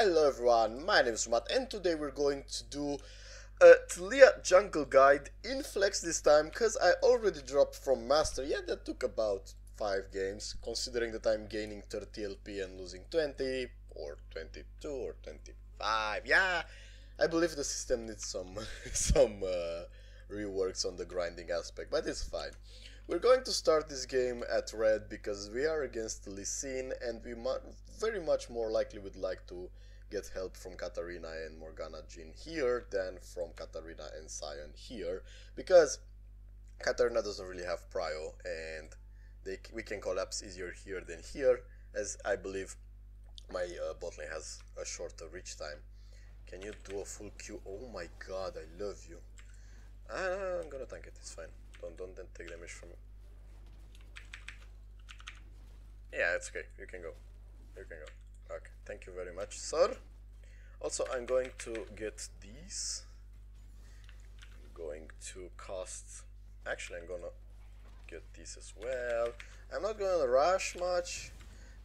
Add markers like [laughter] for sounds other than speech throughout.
Hello everyone, my name is Matt and today we're going to do a Taliyah jungle guide in flex this time because I already dropped from master, yeah that took about 5 games considering that I'm gaining 30 LP and losing 20 or 22 or 25, yeah I believe the system needs some, [laughs] some uh, reworks on the grinding aspect but it's fine. We're going to start this game at red because we are against Lee Sin and we very much more likely would like to get help from Katarina and Morgana Jhin here than from Katarina and Sion here because Katarina doesn't really have prio and they, we can collapse easier here than here as I believe my uh, bot lane has a shorter reach time. Can you do a full Q? Oh my god, I love you. Ah, I'm gonna tank it, it's fine. Don't don't then take damage from it. Yeah, it's okay. You can go. You can go. Okay, thank you very much, sir. Also, I'm going to get these. I'm going to cast. Actually, I'm gonna get these as well. I'm not gonna rush much,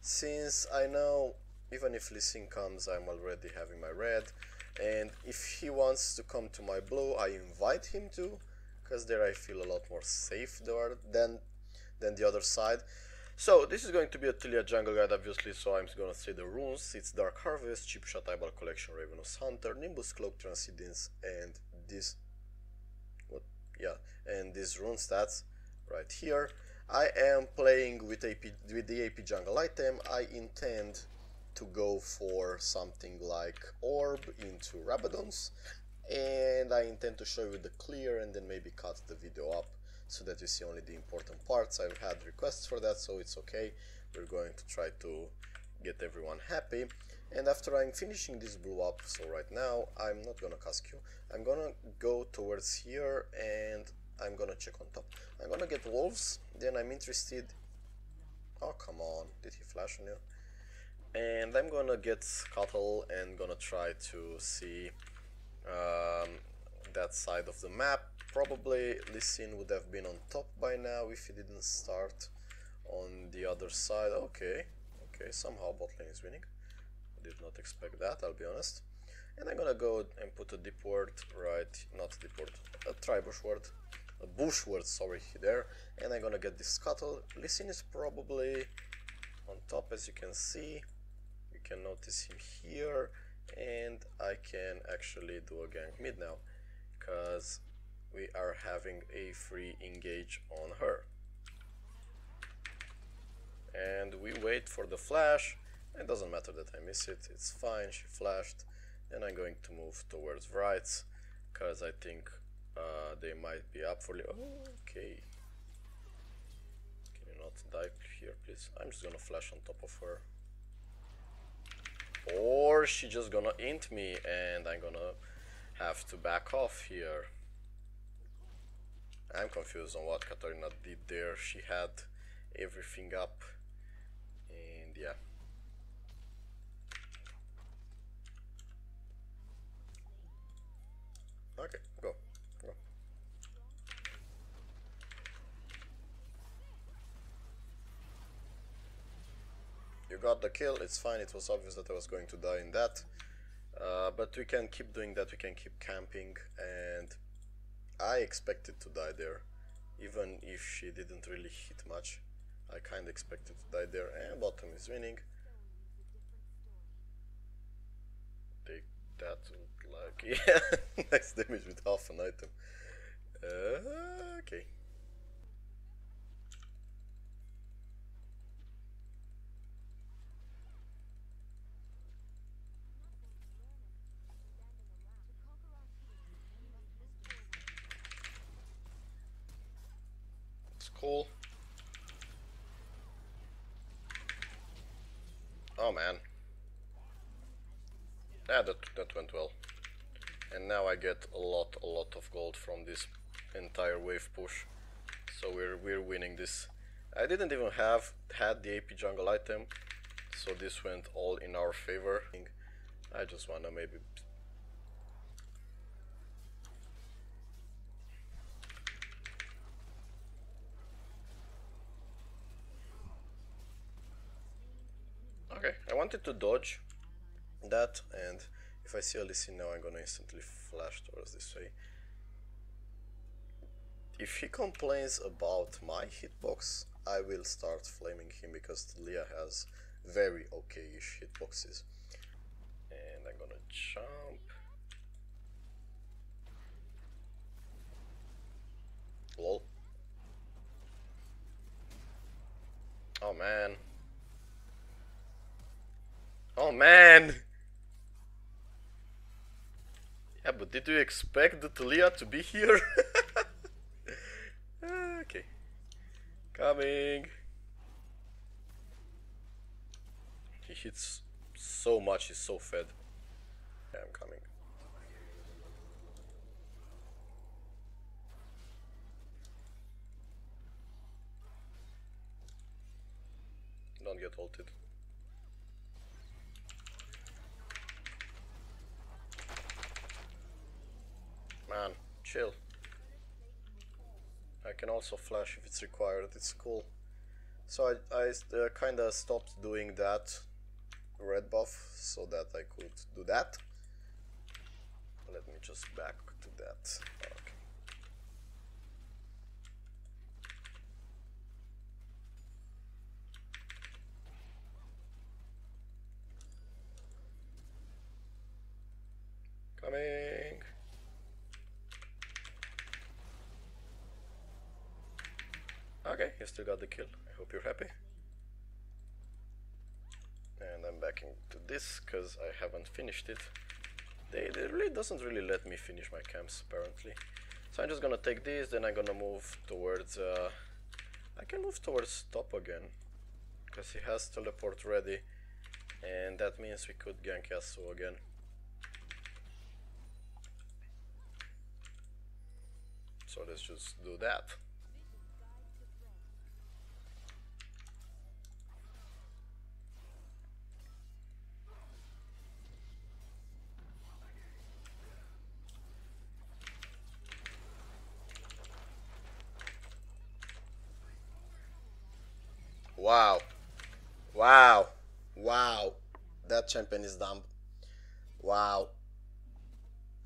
since I know even if Lee Sin comes, I'm already having my red. And if he wants to come to my blue, I invite him to because there I feel a lot more safe there than than the other side. So this is going to be a Taliyah jungle guide obviously, so I'm gonna say the runes. It's Dark Harvest, Cheap Shot Eyeball Collection, Ravenous Hunter, Nimbus Cloak Transcendence, and this what yeah, and these rune stats right here. I am playing with AP with the AP jungle item. I intend to go for something like Orb into Rabadon's and I intend to show you the clear and then maybe cut the video up so that you see only the important parts. I've had requests for that so it's okay. We're going to try to get everyone happy and after I'm finishing this blue up, so right now I'm not gonna cast you, I'm gonna go towards here and I'm gonna check on top. I'm gonna get wolves, then I'm interested, oh come on, did he flash on you? And I'm gonna get Scuttle and gonna try to see um, that side of the map. Probably Lee Sin would have been on top by now if he didn't start on the other side. Okay, okay, somehow bot lane is winning. I did not expect that, I'll be honest. And I'm gonna go and put a deep ward, right, not deep ward, a tribush ward, a bush ward, sorry, there. And I'm gonna get this scuttle. Lee Sin is probably on top as you can see. You can notice him here and I can actually do a gank mid now because we are having a free engage on her. And we wait for the flash. It doesn't matter that I miss it. It's fine. She flashed. And I'm going to move towards right because I think uh, they might be up for oh, okay. Can you not die here please? I'm just gonna flash on top of her or she just gonna int me and I'm gonna have to back off here. I'm confused on what Katarina did there. She had everything up and yeah. Okay, go. You got the kill, it's fine, it was obvious that I was going to die in that. Uh, but we can keep doing that, we can keep camping, and I expected to die there. Even if she didn't really hit much, I kinda expected to die there, and bottom is winning. Take that, like, [laughs] yeah, [laughs] nice damage with half an item. Uh, okay. cool. Oh man. Yeah, that, went well. And now I get a lot, a lot of gold from this entire wave push. So we're, we're winning this. I didn't even have had the AP jungle item, so this went all in our favor. I just wanna maybe Okay, I wanted to dodge that and if I see a now I'm gonna instantly flash towards this way. If he complains about my hitbox, I will start flaming him because Taliyah has very okay-ish hitboxes. And I'm gonna jump. Lol. Oh man. Oh man! Yeah, but did you expect the Taliyah to be here? [laughs] Ah, okay. Coming. He hits so much, he's so fed. Yeah, I'm coming. Don't get ulted. Man, chill. I can also flash if it's required, it's cool. So I, I uh, kinda stopped doing that red buff so that I could do that. Let me just back to that. Okay. Coming. Okay, you still got the kill. I hope you're happy. And I'm backing to this because I haven't finished it. They, they really doesn't really let me finish my camps apparently. So I'm just gonna take this, then I'm gonna move towards. Uh, I can move towards top again because he has teleport ready, and that means we could gank Yasuo again. So let's just do that. Wow. Wow. Wow. That champion is dumb. Wow.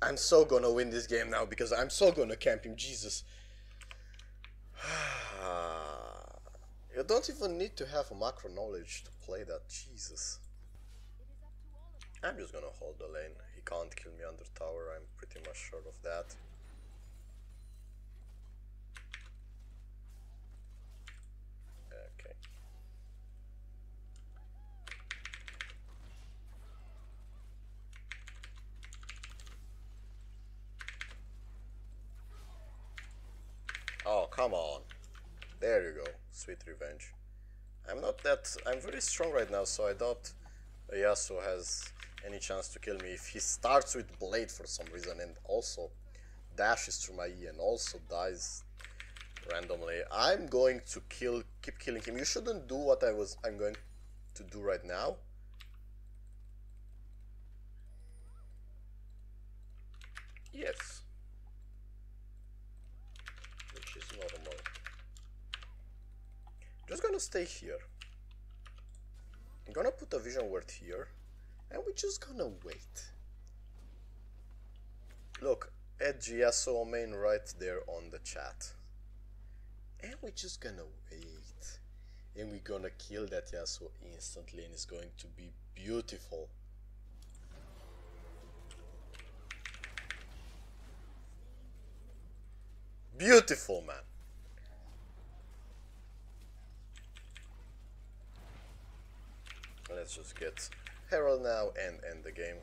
I'm so gonna win this game now because I'm so gonna camp him, Jesus. [sighs] you don't even need to have macro knowledge to play that, Jesus. I'm just gonna hold the lane. He can't kill me under tower, I'm pretty much sure of that. Okay. Oh, come on. There you go. Sweet revenge. I'm not that... I'm very strong right now, so I doubt Yasuo has any chance to kill me. If he starts with Blade for some reason and also dashes through my E and also dies randomly, I'm going to kill, keep killing him. You shouldn't do what I was, I'm going to do right now. Yes. Which is normal. Gonna stay here. I'm gonna put a vision ward here and we're just gonna wait. Look, add Yasuo main right there on the chat. And we're just gonna wait. And we're gonna kill that Yasuo instantly and it's going to be beautiful. Beautiful, man. Let's just get Herald now and end the game.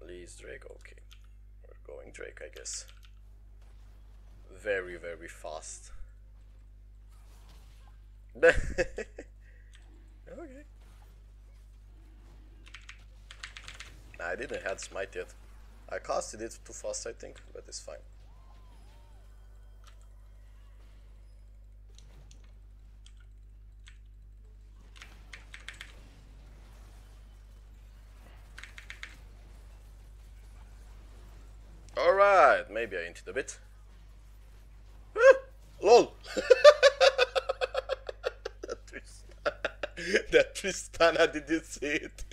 Please, Drake. Okay. We're going Drake, I guess. Very, very fast. [laughs] okay. I didn't have smite yet. I casted it too fast, I think, but it's fine. A bit. Ah, LOL! [laughs] that twist. [laughs] that actually Stana, did you see it?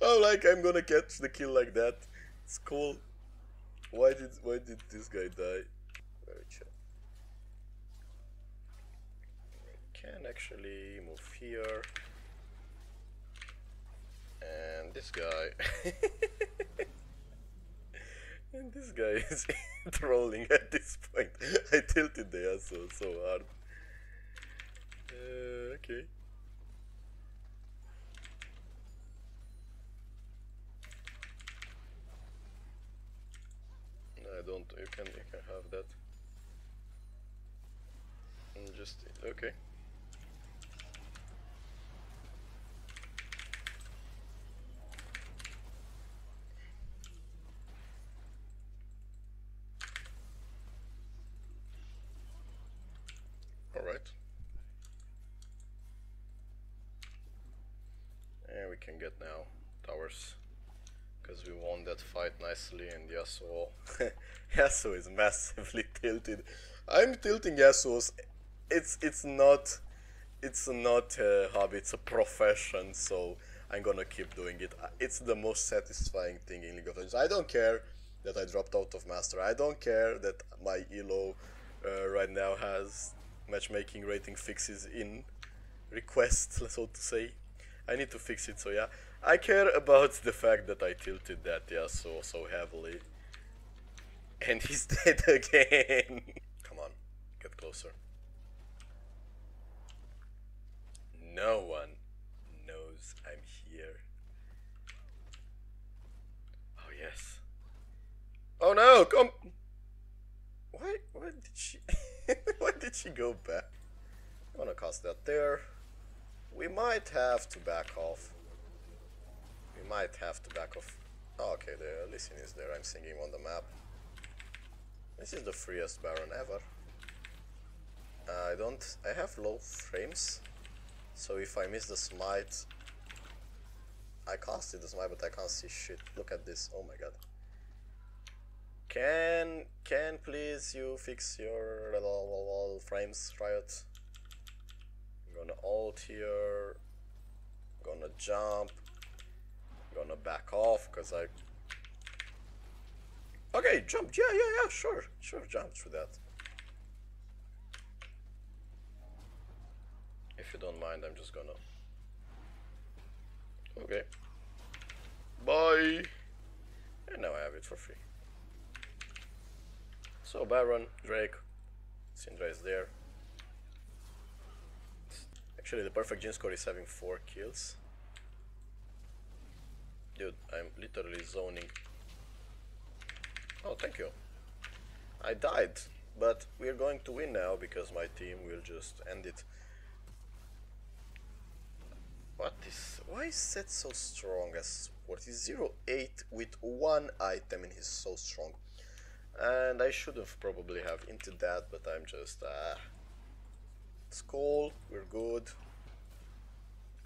oh, like I'm gonna catch the kill like that. It's cool. Why did why did this guy die? Very chill. can actually move here. And this guy. [laughs] and this guy [laughs] is trolling at this point. I tilted the Yasuo so hard. Uh, okay. I don't. You can. You can have that. And just okay. Alright. And we can get now towers. Because we won that fight nicely and Yasuo... [laughs] Yasuo is massively [laughs] tilted. I'm tilting Yasuo's... It's, it's not... It's not a hobby, it's a profession, so I'm gonna keep doing it. It's the most satisfying thing in League of Legends. I don't care that I dropped out of Master. I don't care that my elo uh, right now has matchmaking rating fixes in request, [laughs] so to say. I need to fix it, so yeah. I care about the fact that I tilted that Yasuo so heavily. And he's [laughs] dead again. Come on, get closer. No one knows I'm here. Oh yes. Oh no, come why why did she [laughs] why did she go back? I'm gonna cast that there. We might have to back off. We might have to back off. Oh, okay, the Lee is there. I'm seeing him on the map. This is the freest Baron ever. Uh, I don't... I have low frames. So if I miss the smite... I casted the smite, but I can't see shit. Look at this. Oh my god. Can can please you fix your little frames, Riot? Gonna ult here. Gonna jump. Gonna back off because I. Okay, jump. Yeah, yeah, yeah. Sure, sure. Jump through that. If you don't mind, I'm just gonna. Okay. Bye. And now I have it for free. So Baron, Drake, Syndra is there. Actually the perfect Jhin score is having 4 kills. Dude, I'm literally zoning. Oh, thank you. I died, but we're going to win now because my team will just end it. What is... Why is Sett so strong as support? He's 0-8 with one item and he's so strong. And I should have probably have into that, but I'm just, uh, cool, we're good.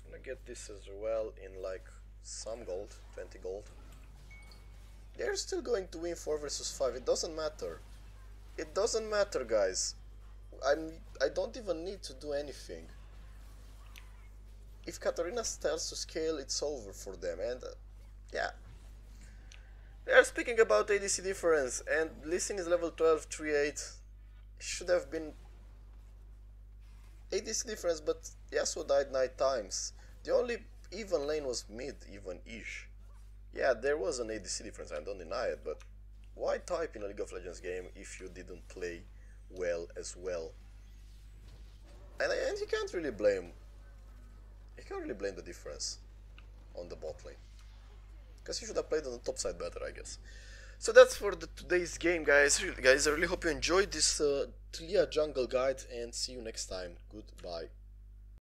Gonna get this as well in like some gold, 20 gold. They're still going to win 4 versus 5, it doesn't matter. It doesn't matter, guys. I'm, I don't even need to do anything. If Katarina starts to scale, it's over for them, and uh, yeah, they are speaking about ADC difference, and Sin is level 12, 3-8. Should have been ADC difference, but Yasuo died 9 times. The only even lane was mid, even-ish. Yeah, there was an ADC difference, I don't deny it, but why type in a League of Legends game if you didn't play well as well? And, and you can't really blame, you can't really blame the difference on the bot lane. Because you should have played on the top side better, I guess. So that's for the today's game, guys. Guys, I really hope you enjoyed this uh, Taliyah jungle guide, and see you next time. Goodbye.